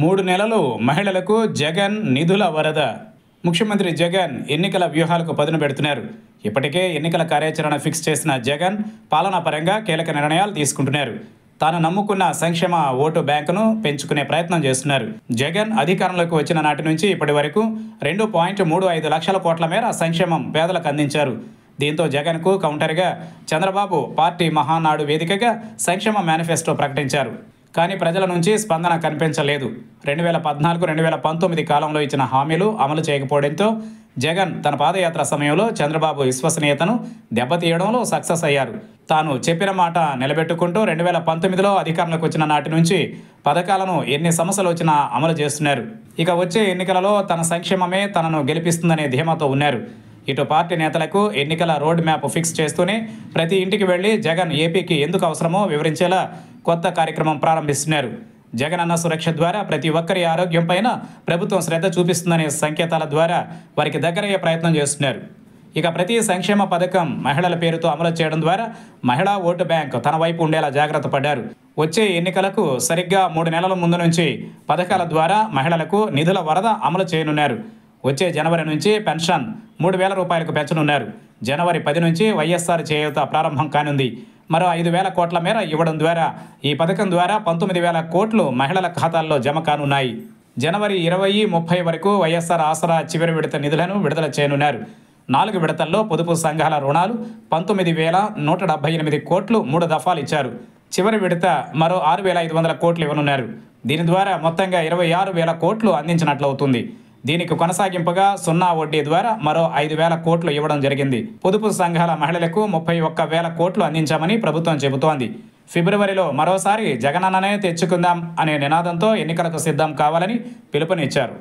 మూడు నెలలు మహిళలకు జగన్ నిధుల వరద. ముఖ్యమంత్రి జగన్ ఎన్నికల వ్యూహాలకు పదును పెడుతున్నారు. ఇప్పటికే ఎన్నికల కార్యాచరణ ఫిక్స్ చేసిన జగన్ పాలనా పరంగా కీలక నిర్ణయాలు తీసుకుంటున్నారు. తాను నమ్ముకున్న సంక్షేమ ఓటు బ్యాంకును పెంచుకునే ప్రయత్నం చేస్తున్నారు. జగన్ అధికారంలోకి వచ్చిన నాటి నుంచి ఇప్పటి వరకు రెండు పాయింట్ మూడు ఐదు లక్షల కోట్ల మేర సంక్షేమం పేదలకు అందించారు. దీంతో జగన్కు కౌంటర్గా చంద్రబాబు పార్టీ మహానాడు వేదికగా సంక్షేమ మేనిఫెస్టో ప్రకటించారు. కానీ ప్రజల నుంచి స్పందన కనిపించలేదు. రెండు వేల పద్నాలుగు రెండు వేల పంతొమ్మిది కాలంలో ఇచ్చిన హామీలు అమలు చేయకపోవడంతో జగన్ తన పాదయాత్ర సమయంలో చంద్రబాబు విశ్వసనీయతను దెబ్బతీయడంలో సక్సెస్ అయ్యారు. తాను చెప్పిన మాట నిలబెట్టుకుంటూ రెండు వేల పంతొమ్మిదిలో అధికారంలోకి వచ్చిన నాటి నుంచి పథకాలను ఎన్ని సమస్యలు వచ్చినా అమలు చేస్తున్నారు. ఇక వచ్చే ఎన్నికలలో తన సంక్షేమమే తనను గెలిపిస్తుందనే ధీమాతో ఉన్నారు. ఇటు పార్టీ నేతలకు ఎన్నికల రోడ్ మ్యాప్ ఫిక్స్ చేస్తూనే ప్రతి ఇంటికి వెళ్ళి జగన్ ఏపీకి ఎందుకు అవసరమో వివరించేలా కొత్త కార్యక్రమం ప్రారంభిస్తున్నారు. జగన్ అన్న సురక్ష ద్వారా ప్రతి ఒక్కరి ఆరోగ్యం పైన ప్రభుత్వం శ్రద్ధ చూపిస్తుందనే సంకేతాల ద్వారా వారికి దగ్గరయ్యే ప్రయత్నం చేస్తున్నారు. ఇక ప్రతి సంక్షేమ పథకం మహిళల పేరుతో అమలు చేయడం ద్వారా మహిళా ఓటు బ్యాంక్ తన వైపు ఉండేలా జాగ్రత్త పడ్డారు. వచ్చే ఎన్నికలకు సరిగ్గా మూడు నెలల ముందు నుంచి పథకాల ద్వారా మహిళలకు నిధుల వరద అమలు చేయనున్నారు. వచ్చే జనవరి నుంచి పెన్షన్ మూడు వేల రూపాయలకు పెంచనున్నారు. జనవరి పది నుంచి వైఎస్ఆర్ చేయూత ప్రారంభం కానుంది. మరో ఐదు వేల కోట్ల మేర ఇవ్వడం ద్వారా ఈ పథకం ద్వారా పంతొమ్మిది వేల కోట్లు మహిళల ఖాతాల్లో జమ కానున్నాయి. జనవరి ఇరవై ముప్పై వరకు వైఎస్ఆర్ ఆసరా చివరి విడత నిధులను విడుదల చేయనున్నారు. నాలుగు విడతల్లో పొదుపు సంఘాల రుణాలు పంతొమ్మిది వేల నూట డెబ్బై ఎనిమిది కోట్లు మూడు దఫాలు ఇచ్చారు. చివరి విడత మరో ఆరు వేల ఐదు వందల కోట్లు ఇవ్వనున్నారు. దీని ద్వారా మొత్తంగా ఇరవై ఆరు వేల కోట్లు అందించినట్లవుతుంది. దీనికి కొనసాగింపుగా సున్నా వడ్డీ ద్వారా మరో ఐదు వేల కోట్లు ఇవ్వడం జరిగింది. పొదుపు సంఘాల మహిళలకు ముప్పై ఒక్క వేల కోట్లు అందించామని ప్రభుత్వం చెబుతోంది. ఫిబ్రవరిలో మరోసారి జగనన్ననే తెచ్చుకుందాం అనే నినాదంతో ఎన్నికలకు సిద్ధం కావాలని పిలుపునిచ్చారు.